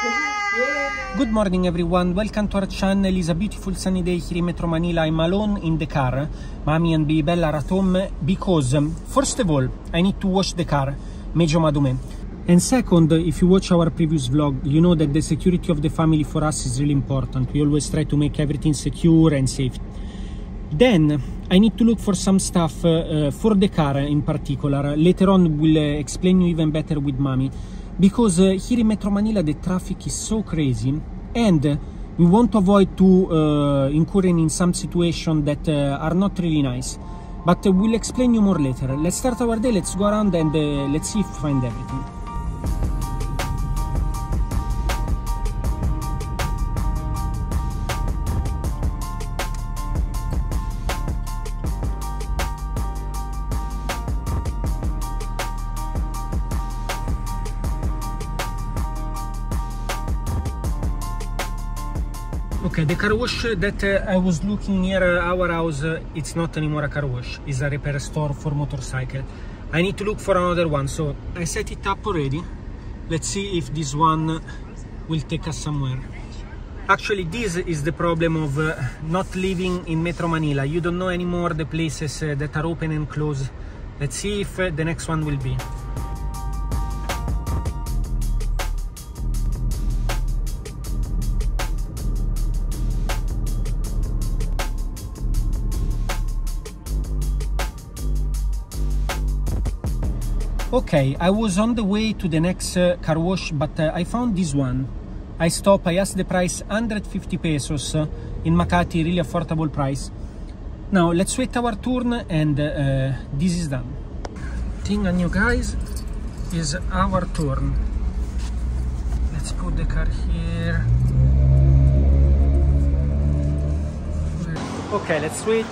Good morning everyone, welcome to our channel. It's a beautiful sunny day here in Metro Manila. I'm alone in the car. Mami and Bella are at home because, first of all, I need to wash the car, Mejo Madume. And second, if you watch our previous vlog, you know that the security of the family for us is really important. We always try to make everything secure and safe. Then I need to look for some stuff uh, for the car in particular. Later on we'll uh, explain you even better with mommy. Because uh, here in Metro Manila the traffic is so crazy and we want to avoid to uh, incurring in some situations that uh, are not really nice. But we'll explain you more later. Let's start our day, let's go around and uh, let's see if we find everything. Okay, the car wash that uh, I was looking near uh, our house, uh, it's not anymore a car wash, it's a repair store for motorcycle. I need to look for another one, so I set it up already. Let's see if this one will take us somewhere. Actually, this is the problem of uh, not living in Metro Manila. You don't know anymore the places uh, that are open and closed. Let's see if uh, the next one will be. Okay, I was on the way to the next uh, car wash, but uh, I found this one. I stop, I asked the price 150 pesos uh, in Makati, really affordable price. Now let's wait our turn and uh, this is done. Thing on you guys is our turn. Let's put the car here. Okay, let's wait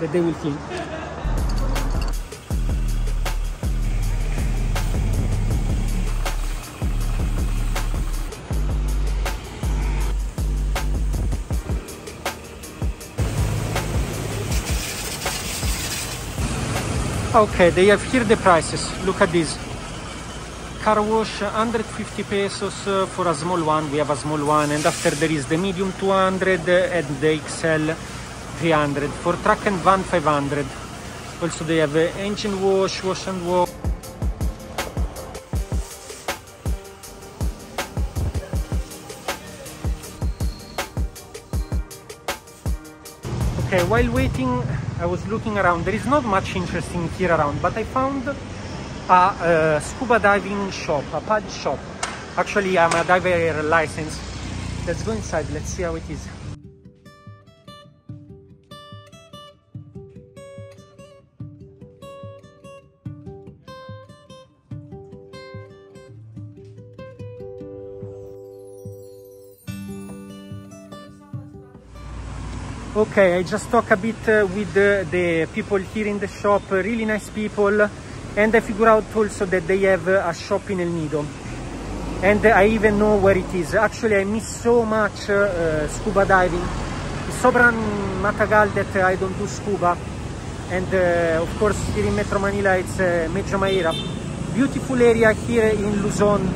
that they will clean. Okay, they have here the prices. Look at this. Car wash 150 pesos uh, for a small one. We have a small one, and after there is the medium 200 and the XL 300. For truck and van 500. Also, they have uh, engine wash, wash and wash. Okay, while waiting, I was looking around. There is not much interesting here around, but I found a, uh scuba diving shop, a PADI shop. Actually, I'm a diver license. Let's go inside. Let's see how it is. Okay, I just talk a bit uh, with uh, the people here in the shop, uh, really nice people, and I figure out also that they have uh, a shop in El Nido. And I even know where it is. Actually, I miss so much uh, scuba diving. It's sobrang matagal that I don't do scuba. And uh, of course, here in Metro Manila, it's uh, Medyo Maira. Beautiful area here in Luzon,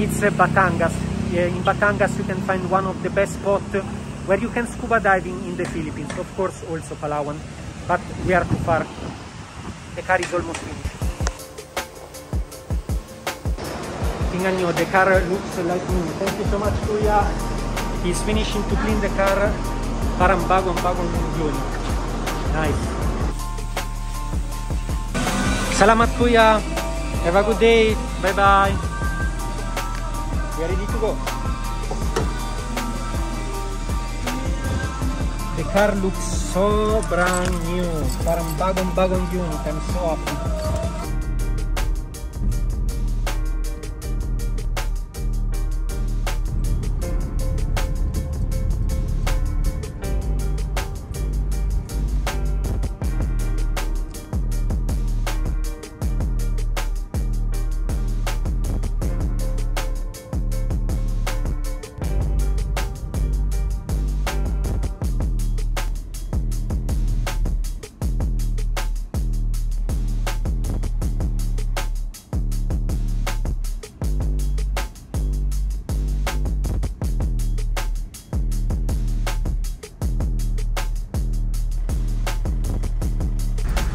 it's uh, Batangas. in Batangas, you can find one of the best spots where you can scuba diving in the Philippines. Of course, also Palawan, but we are too far. The car is almost finished. Tingnan nyo, the car looks like new. Thank you so much, Kuya. He's finishing to clean the car. Parang bagong-bagong yun. Nice. Salamat, Kuya. Have a good day. Bye-bye. We are ready to go. Car looks so brand new. Parang bagong-bagong unit. I'm so happy.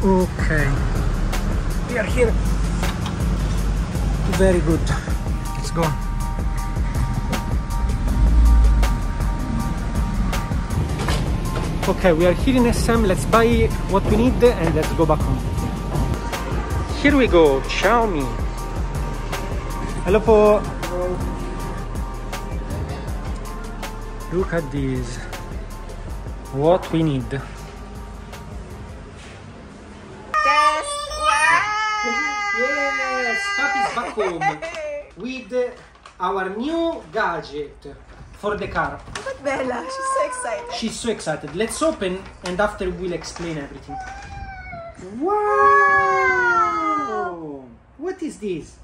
Okay. We are here. Very good. Let's go. Okay, we are here in SM. Let's buy what we need and let's go back home. Here we go. Xiaomi. Hello po. Look at this. What we need. Yes, Papi's back home with our new gadget for the car. Look at Bella. She's so excited. She's so excited. Let's open and after we'll explain everything. Wow! What is this?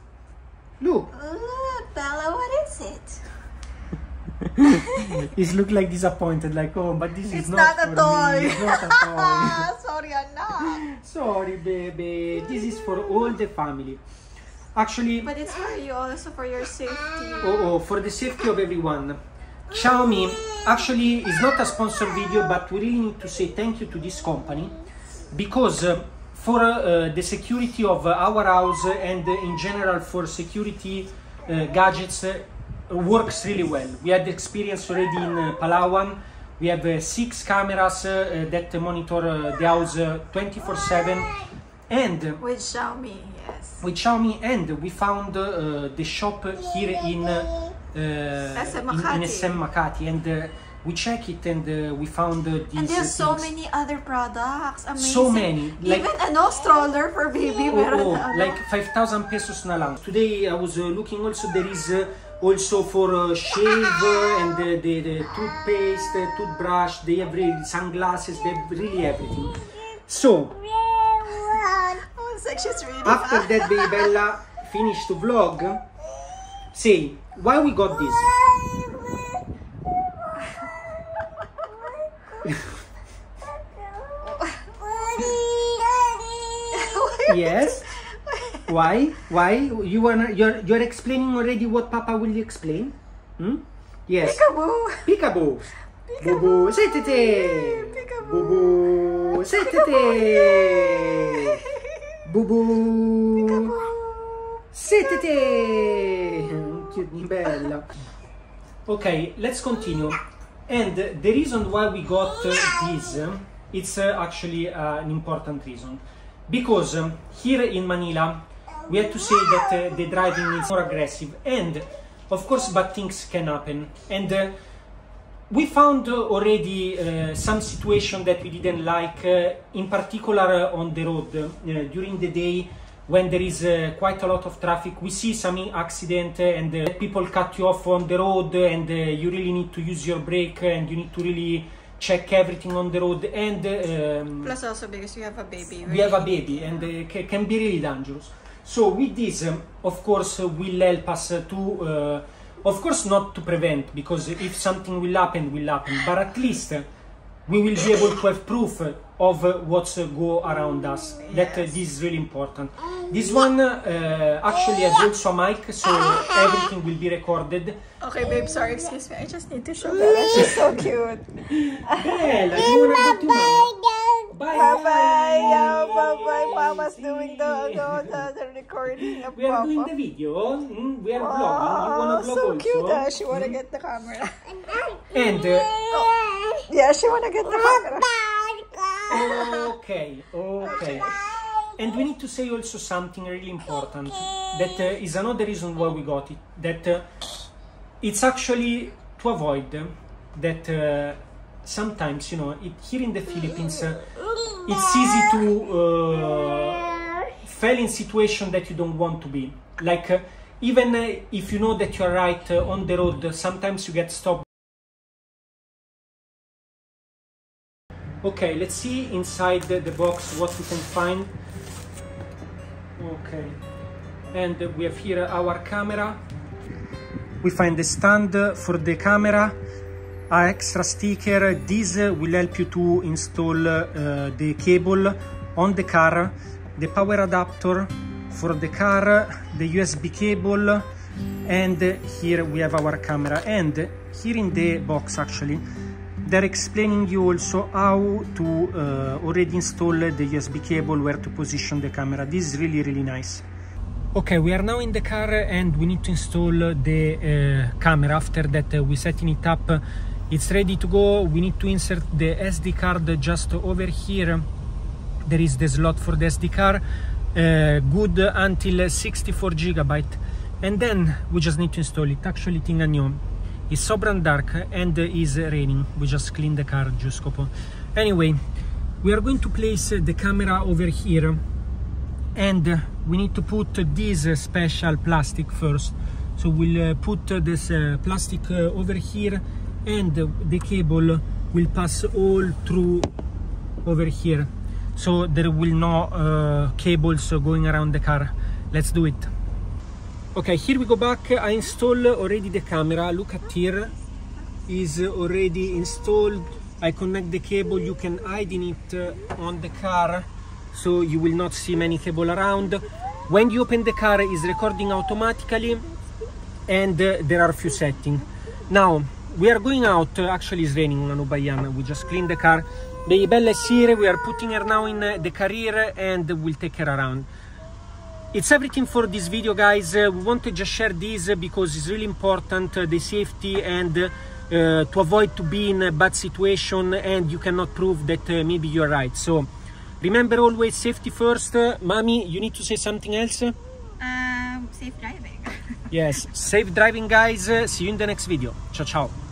Look, Look, Bella, what is it? it look like disappointed, like oh, but this is not, not a toy. me. It's not a toy. Sorry, anak. Sorry, baby. This is for all the family. Actually, But it's for you also for your safety. oh, oh, for the safety of everyone. Xiaomi actually is not a sponsor video, but we really need to say thank you to this company because uh, for uh, the security of uh, our house and uh, in general for security uh, gadgets uh, works really well. We had experience already in uh, Palawan. We have uh, six cameras uh, uh, that monitor uh, the house 24 7 and With Xiaomi, yes. with Xiaomi and we found uh, the shop here in uh, SM in, in Makati. SM Makati and uh, we check it and uh, we found uh, these And there's so many other products. Amazing. So many, like- Even ano, stroller for baby. Oh, oh, like 5,000 pesos na lang. Today I was uh, looking also there is uh, also for uh, shave and the, the, the toothpaste, the toothbrush, they have really sunglasses, they have really everything. So Oh, it's like she's reading. after that baby Bella finished the vlog, say why we got this. Yes. Why? Why? You wanna you're you're explaining already what Papa will explain? Hmm? Yes. Peekaboo. Peekaboo. Bubu, sittete. Peekaboo. Bubu, sittete. Bubu, sittete. Cute ni bella. Okay, let's continue. And the reason why we got uh, this, uh, it's uh, actually uh, an important reason. Because um, here in Manila, we have to say that uh, the driving is more aggressive. And of course, bad things can happen. And uh, we found uh, already uh, some situation that we didn't like, uh, in particular uh, on the road during the day when there is uh, quite a lot of traffic. We see some accident and people cut you off on the road, and uh, you really need to use your brake and you need to really check everything on the road. And um, Plus also because you have a baby. we have a baby and ca- can be really dangerous. So with this, um, of course, uh, will help us uh, to, uh, of course, not to prevent because if something will happen, will happen. But at least uh, we will be able to have proof uh, of uh, what's uh, go around us. That uh, this is really important. This one uh, actually has also a mic, so everything will be recorded. Okay, babe, sorry, excuse me. I just need to show Bella. She's so cute. Bella, you wanna go to mama? Bye. Bye-bye. Yeah, bye-bye. Mama's doing the, the, the, the recording of We are doing the video. mm, we are vlogging. You wanna Oh, vlog so also? cute. ah. She wanna get the camera. And uh, Yeah, she wanna get the camera. okay, okay. And we need to say also something really important that uh, is another reason why we got it. That uh, it's actually to avoid that uh, sometimes, you know, it, here in the Philippines, uh, it's easy to uh, fall in situation that you don't want to be. Like uh, even uh, if you know that you are right uh, on the road, uh, sometimes you get stopped. Okay, let's see inside the, the box what we can find. Okay, and we have here our camera. We find the stand for the camera, a extra sticker. This will help you to install uh, the cable on the car, the power adapter for the car, the USB cable, and here we have our camera. And here in the box actually, they're explaining you also how to uh, already install the USB cable, where to position the camera. This is really, really nice. Okay, we are now in the car and we need to install the uh, camera. After that, uh, we setting it up. It's ready to go. We need to insert the SD card just over here. There is the slot for the SD card, uh, good until 64 gigabyte. And then we just need to install it. Actually, new. It's so brand dark and is raining. We just clean the car, giusto. Anyway, we are going to place the camera over here and we need to put this special plastic first so we'll uh, put this uh, plastic uh, over here and the cable will pass all through over here so there will no uh, cables going around the car let's do it okay here we go back. I install already the camera. Look at here. Is already installed. I connect the cable. You can hide in it uh, on the car so you will not see many cable around. When you open the car is recording automatically and uh, there are a few settings now we are going out. Uh, actually it's raining on Ubayan we just cleaned the car. The Bella is here we are putting her now in uh, the carrier and we'll take her around it's everything for this video guys uh, we want to just share this because it's really important uh, the safety and uh, to avoid to be in a bad situation and you cannot prove that maybe you're right so Remember always safety first. Mommy, you need to say something else? Um, safe driving. yes, safe driving guys. See you in the next video. Ciao, ciao.